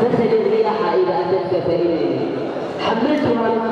فسل الرياح إذا أتتك فإنني حملتها